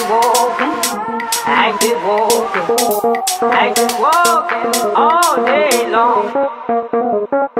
been walking, I've been walking, I've been walking all day long.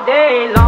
all day long.